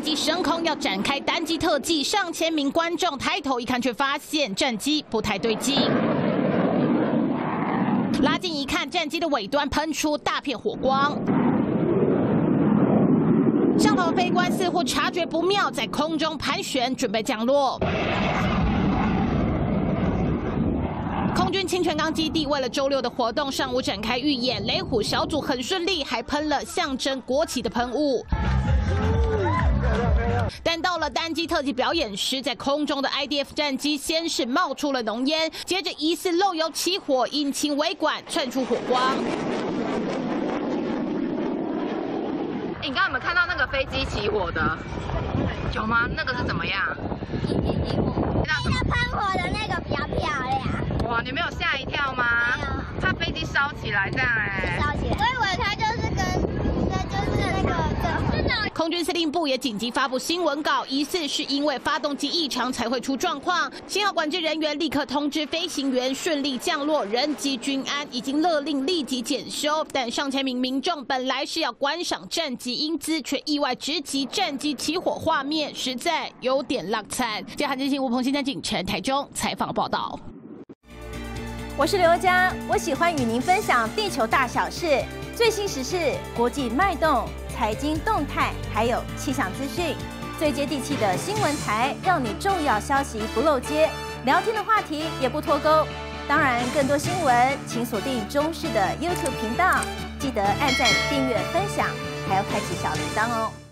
机升空要展开单机特技，上千名观众抬头一看，却发现战机不太对劲。拉近一看，战机的尾端喷出大片火光。上头飞官似乎察觉不妙，在空中盘旋，准备降落。空军清泉岗基地为了周六的活动，上午展开预演，雷虎小组很顺利，还喷了象征国旗的喷雾。单机特技表演时，在空中的 IDF 战机先是冒出了浓烟，接着疑似漏油起火，引擎尾管窜出火光。你刚刚有没有看到那个飞机起火的？有吗？那个是怎么样？那个喷火的那个比较漂亮。哇，你没有吓一跳吗？没有。它飞机烧起来这样哎。烧起来。我以为它就是跟，那就是那个。空军司令部也紧急发布新闻稿，疑似是因为发动机异常才会出状况。信号管制人员立刻通知飞行员顺利降落，人机均安，已经勒令立即检修。但上千名民众本来是要观赏战机英姿，却意外直击战机起火画面，实在有点浪惨。接韩金星、吴鹏新在景城台中采访报道。我是刘佳，我喜欢与您分享地球大小事、最新时事、国际脉动。财经动态，还有气象资讯，最接地气的新闻台，让你重要消息不漏接，聊天的话题也不脱钩。当然，更多新闻，请锁定中视的 YouTube 频道，记得按赞、订阅、分享，还要开启小铃铛哦。